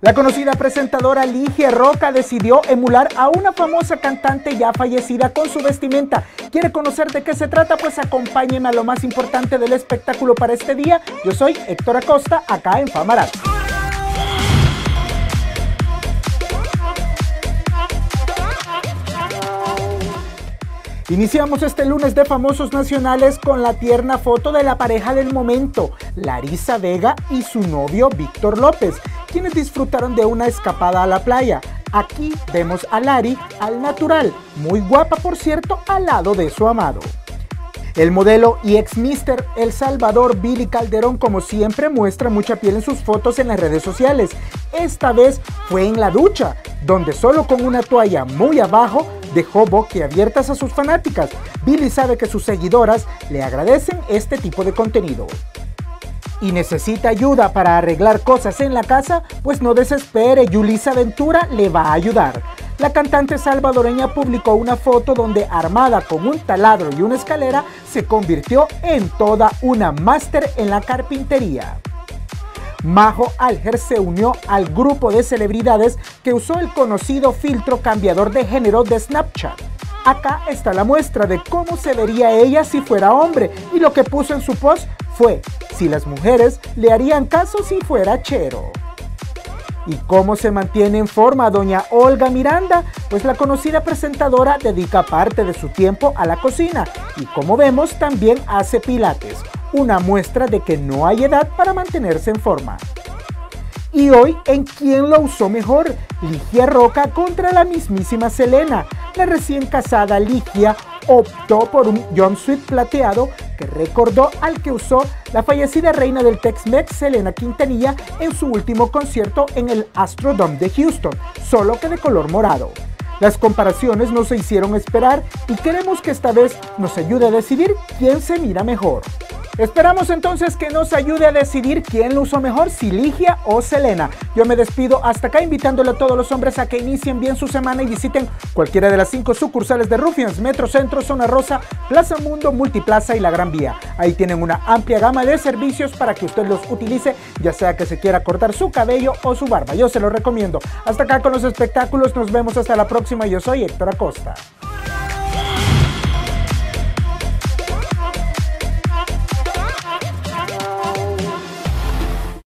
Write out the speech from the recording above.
La conocida presentadora Ligia Roca decidió emular a una famosa cantante ya fallecida con su vestimenta. ¿Quiere conocer de qué se trata? Pues acompáñeme a lo más importante del espectáculo para este día. Yo soy Héctor Acosta, acá en Famarat. Iniciamos este lunes de Famosos Nacionales con la tierna foto de la pareja del momento, Larisa Vega y su novio Víctor López, quienes disfrutaron de una escapada a la playa. Aquí vemos a Lari al natural, muy guapa por cierto, al lado de su amado. El modelo y ex Mister El Salvador Billy Calderón como siempre muestra mucha piel en sus fotos en las redes sociales. Esta vez fue en la ducha, donde solo con una toalla muy abajo dejó boquiabiertas a sus fanáticas. Billy sabe que sus seguidoras le agradecen este tipo de contenido. ¿Y necesita ayuda para arreglar cosas en la casa? Pues no desespere, Yulisa Ventura le va a ayudar. La cantante salvadoreña publicó una foto donde armada con un taladro y una escalera se convirtió en toda una máster en la carpintería. Majo Alger se unió al grupo de celebridades que usó el conocido filtro cambiador de género de Snapchat. Acá está la muestra de cómo se vería ella si fuera hombre y lo que puso en su post fue si las mujeres le harían caso si fuera chero. ¿Y cómo se mantiene en forma doña Olga Miranda? Pues la conocida presentadora dedica parte de su tiempo a la cocina y como vemos también hace pilates una muestra de que no hay edad para mantenerse en forma. Y hoy, ¿en quién lo usó mejor? Ligia Roca contra la mismísima Selena. La recién casada Ligia optó por un jumpsuit plateado que recordó al que usó la fallecida reina del Tex-Mex Selena Quintanilla en su último concierto en el Astrodome de Houston, solo que de color morado. Las comparaciones no se hicieron esperar y queremos que esta vez nos ayude a decidir quién se mira mejor. Esperamos entonces que nos ayude a decidir quién lo usó mejor, si Ligia o Selena. Yo me despido hasta acá invitándole a todos los hombres a que inicien bien su semana y visiten cualquiera de las cinco sucursales de Ruffians, Metro Centro, Zona Rosa, Plaza Mundo, Multiplaza y La Gran Vía. Ahí tienen una amplia gama de servicios para que usted los utilice, ya sea que se quiera cortar su cabello o su barba. Yo se lo recomiendo. Hasta acá con los espectáculos, nos vemos hasta la próxima. Yo soy Héctor Acosta.